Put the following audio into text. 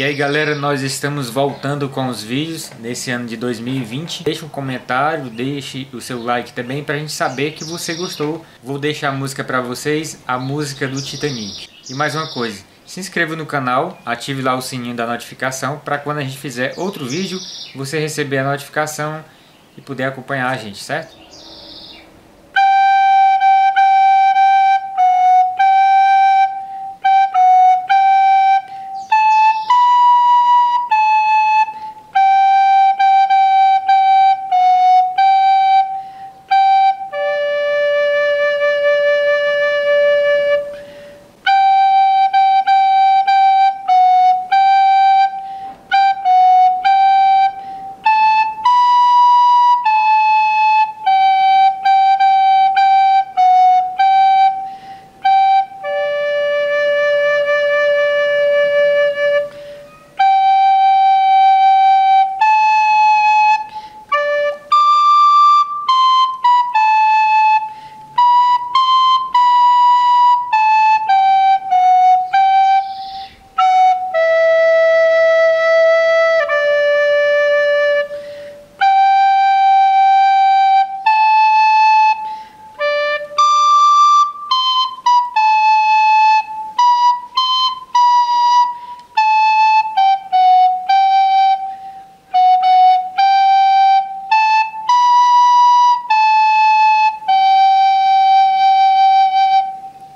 E aí galera, nós estamos voltando com os vídeos nesse ano de 2020. Deixe um comentário, deixe o seu like também pra gente saber que você gostou. Vou deixar a música pra vocês, a música do Titanic. E mais uma coisa, se inscreva no canal, ative lá o sininho da notificação para quando a gente fizer outro vídeo, você receber a notificação e poder acompanhar a gente, certo?